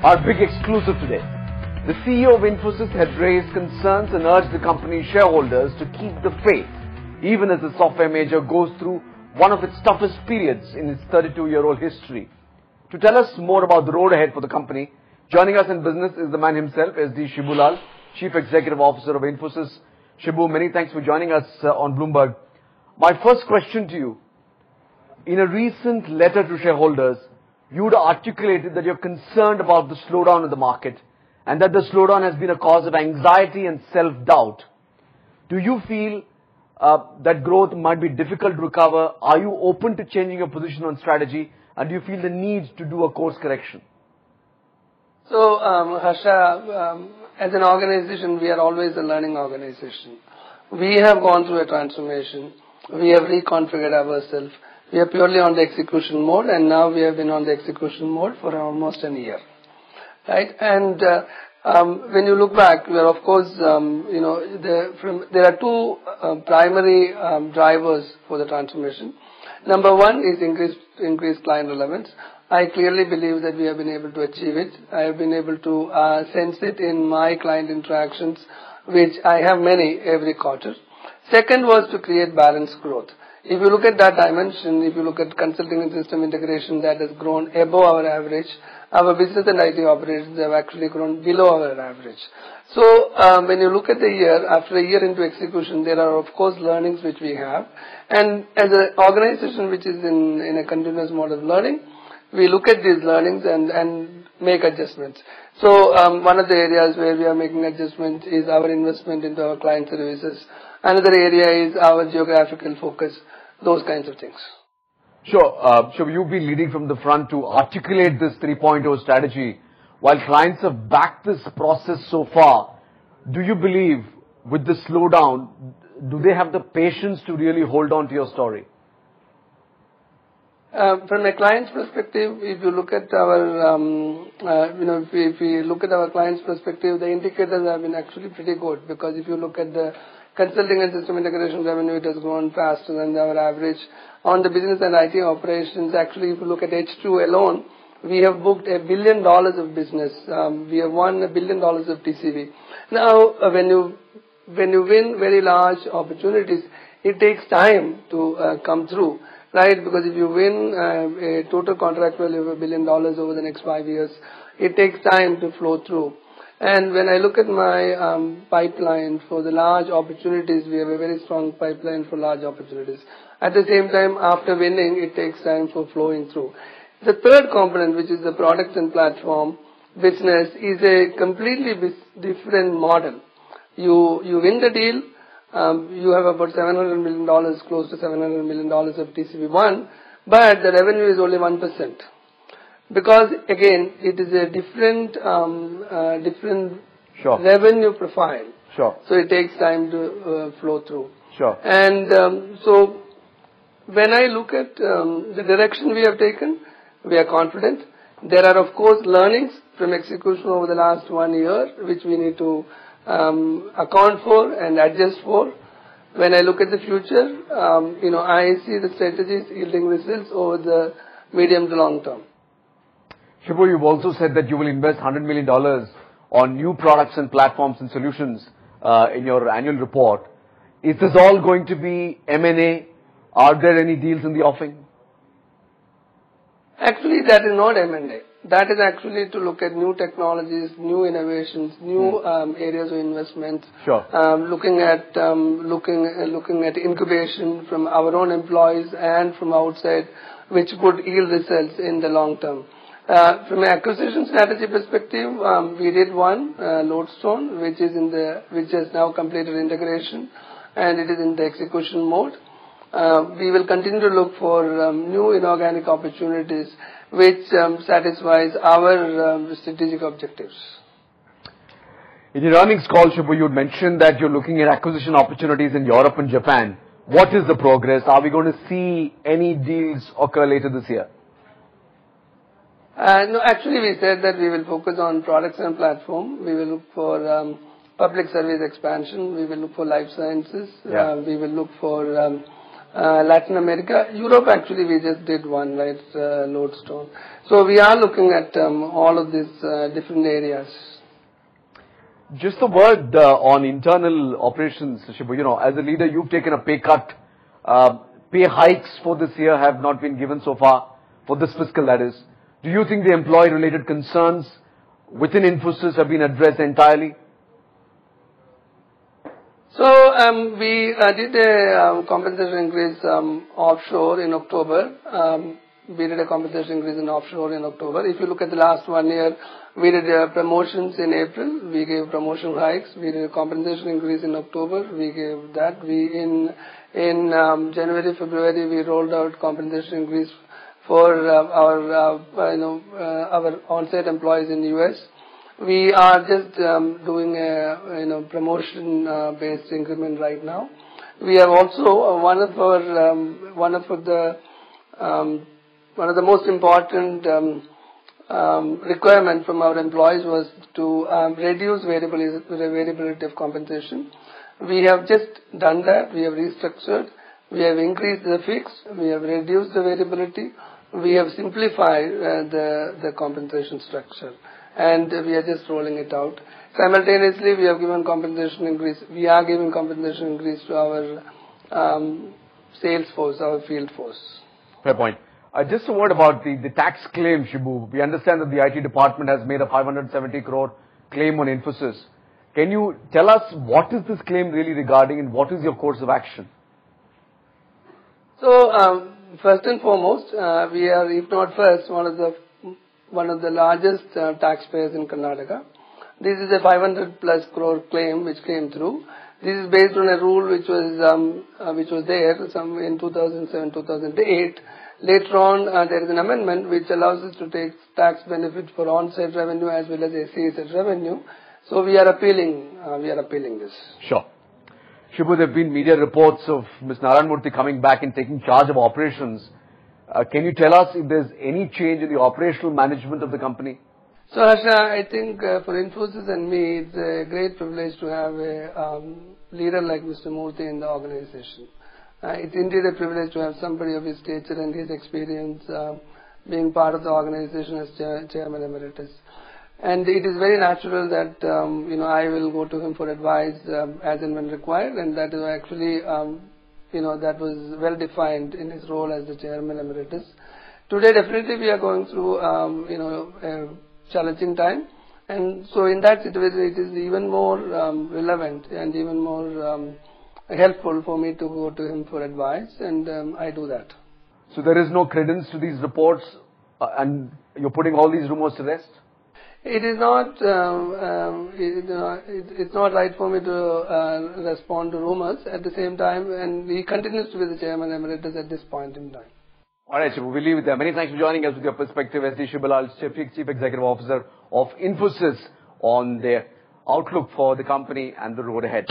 Our big exclusive today. The CEO of Infosys had raised concerns and urged the company's shareholders to keep the faith, even as the software major goes through one of its toughest periods in its 32-year-old history. To tell us more about the road ahead for the company, joining us in business is the man himself, SD Shibulal, Chief Executive Officer of Infosys. Shibu, many thanks for joining us uh, on Bloomberg. My first question to you. In a recent letter to shareholders, you'd articulated that you're concerned about the slowdown in the market and that the slowdown has been a cause of anxiety and self-doubt. Do you feel uh, that growth might be difficult to recover? Are you open to changing your position on strategy? And do you feel the need to do a course correction? So, um, Harsha, um, as an organization, we are always a learning organization. We have gone through a transformation. We have reconfigured ourselves. We are purely on the execution mode, and now we have been on the execution mode for almost a year. Right? And uh, um, when you look back, we are of course, um, you know, the, from, there are two uh, primary um, drivers for the transformation. Number one is increased, increased client relevance. I clearly believe that we have been able to achieve it. I have been able to uh, sense it in my client interactions, which I have many every quarter. Second was to create balanced growth. If you look at that dimension, if you look at consulting and system integration that has grown above our average, our business and IT operations have actually grown below our average. So um, when you look at the year, after a year into execution, there are of course learnings which we have. And as an organization which is in, in a continuous mode of learning, we look at these learnings and, and make adjustments. So um, one of the areas where we are making adjustments is our investment into our client services. Another area is our geographical focus, those kinds of things. Sure. Uh, so you've been leading from the front to articulate this 3.0 strategy. While clients have backed this process so far, do you believe with the slowdown, do they have the patience to really hold on to your story? Uh, from a client's perspective, if you look at our, um, uh, you know, if we, if we look at our client's perspective, the indicators have been actually pretty good because if you look at the consulting and system integration revenue, it has grown faster than our average. On the business and IT operations, actually, if you look at H2 alone, we have booked a billion dollars of business. Um, we have won a billion dollars of TCV. Now, uh, when you when you win very large opportunities, it takes time to uh, come through, right? Because if you win uh, a total contract value of a billion dollars over the next five years, it takes time to flow through. And when I look at my um, pipeline for the large opportunities, we have a very strong pipeline for large opportunities. At the same time, after winning, it takes time for flowing through. The third component, which is the products and platform business, is a completely different model. You, you win the deal, um, you have about $700 million, close to $700 million of TCV1, but the revenue is only 1%. Because again, it is a different, um, uh, different sure. revenue profile. Sure. So it takes time to uh, flow through. Sure. And um, so when I look at um, the direction we have taken, we are confident. There are of course learnings from execution over the last one year, which we need to um, account for and adjust for. When I look at the future, um, you know, I see the strategies yielding results over the medium to long term. Shibu, you've also said that you will invest $100 million on new products and platforms and solutions uh, in your annual report. Is this all going to be M&A? Are there any deals in the offing? Actually, that is not M&A. That is actually to look at new technologies, new innovations, new hmm. um, areas of investment. Sure. Um, looking at um, looking looking at incubation from our own employees and from outside, which would yield results in the long term. Uh, from an acquisition strategy perspective, um, we did one, uh, Lodestone, which is in the which has now completed integration, and it is in the execution mode. Uh, we will continue to look for um, new inorganic opportunities which um, satisfies our um, strategic objectives. In your earnings call, Shibu, you mentioned that you're looking at acquisition opportunities in Europe and Japan. What is the progress? Are we going to see any deals occur later this year? Uh, no, actually we said that we will focus on products and platform. We will look for um, public service expansion. We will look for life sciences. Yeah. Uh, we will look for um, uh, Latin America. Europe actually we just did one, right, uh, Lodestone. So we are looking at um, all of these uh, different areas. Just a word uh, on internal operations, Shibu. You know, as a leader, you've taken a pay cut. Uh, pay hikes for this year have not been given so far, for this fiscal that is. Do you think the employee-related concerns within Infosys have been addressed entirely? So um, we uh, did a um, compensation increase um, offshore in October. Um, we did a compensation increase in offshore in October. If you look at the last one year, we did uh, promotions in April. We gave promotion hikes. We did a compensation increase in October. We gave that. We in in um, January, February, we rolled out compensation increase for uh, our uh, you know uh, our on-site employees in the U.S. We are just um, doing a you know promotion-based increment right now. We have also one of our um, one of the um, one of the most important um, um, requirement from our employees was to um, reduce variability, variability of compensation. We have just done that. We have restructured. We have increased the fix. We have reduced the variability. We have simplified uh, the the compensation structure, and we are just rolling it out. Simultaneously, we have given compensation increase. We are giving compensation increase to our um, sales force, our field force. Fair point. Uh, just a word about the, the tax claim, Shibu. We understand that the IT department has made a 570 crore claim on Infosys. Can you tell us what is this claim really regarding and what is your course of action? So, um, first and foremost, uh, we are, if not first, one of the one of the largest uh, taxpayers in Karnataka. This is a 500 plus crore claim which came through. This is based on a rule which was um, uh, which was there some in 2007 2008 Later on, uh, there is an amendment which allows us to take tax benefit for on-site revenue as well as SEZ revenue. So we are appealing, uh, we are appealing this. Sure. There have been media reports of Ms. Narayana Murthy coming back and taking charge of operations. Uh, can you tell us if there's any change in the operational management of the company? So, Harsha, I think uh, for Infosys and me, it's a great privilege to have a um, leader like Mr. Murthy in the organization. Uh, it's indeed a privilege to have somebody of his stature and his experience being part of the organization as chair, chairman emeritus. And it is very natural that um, you know I will go to him for advice um, as and when required, and that is actually um, you know that was well defined in his role as the chairman emeritus. Today, definitely, we are going through um, you know a challenging time, and so in that situation, it is even more um, relevant and even more um, helpful for me to go to him for advice, and I do that. So there is no credence to these reports, uh, and you're putting all these rumors to rest. It is not. Um, um, it, uh, it, it's not right for me to uh, respond to rumors. At the same time, and he continues to be the chairman emeritus at this point in time. All right, Shibu, we'll leave it there. Many thanks for joining us with your perspective as the Shibulal, Chief, Chief Executive Officer of Infosys on their outlook for the company and the road ahead.